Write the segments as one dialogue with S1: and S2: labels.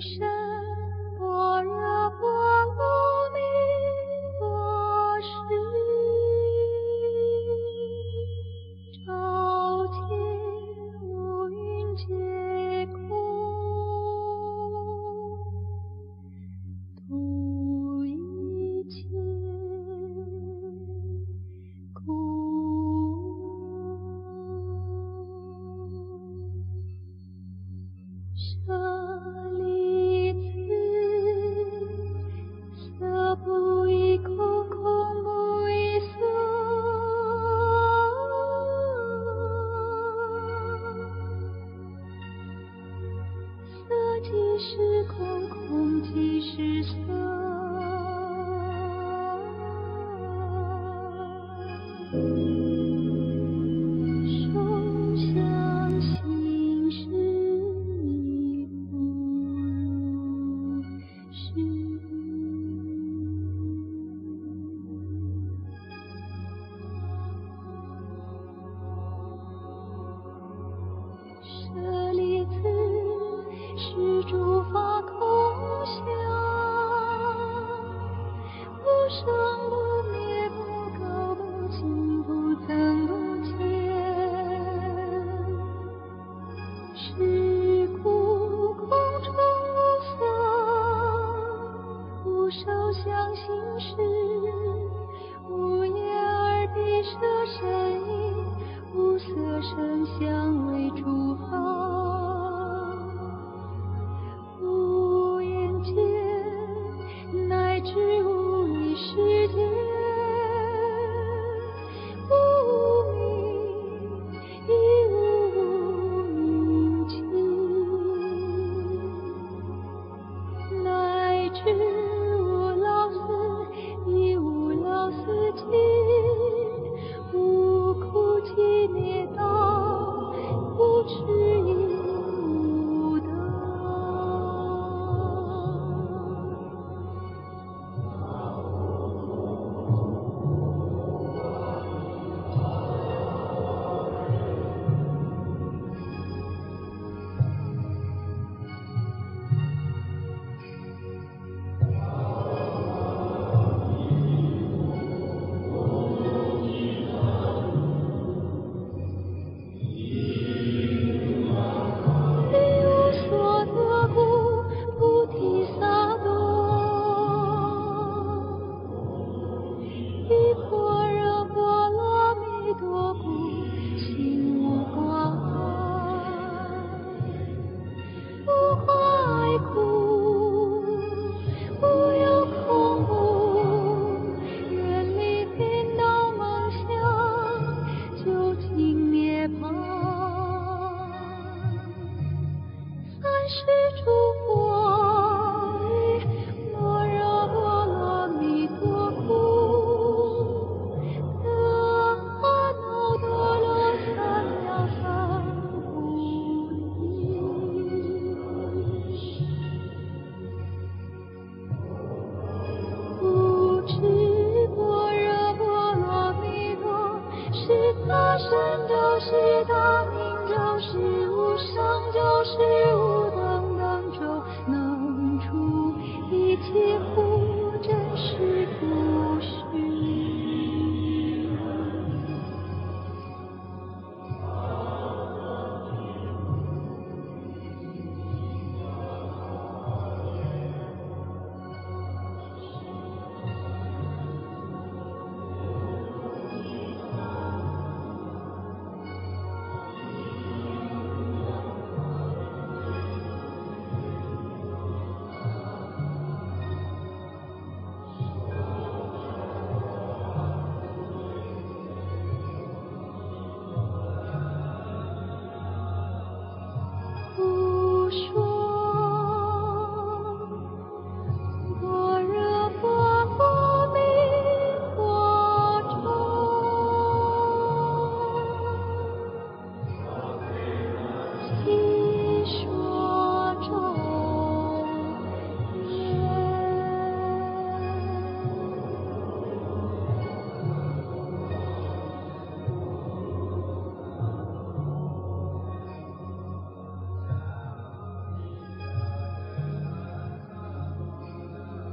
S1: 生。几时空空几时色。不生不灭，不垢不净，不增不减。是故空中无色，无受想行识，无眼耳鼻舌身意，无色声香味触法。just knew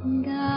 S1: God.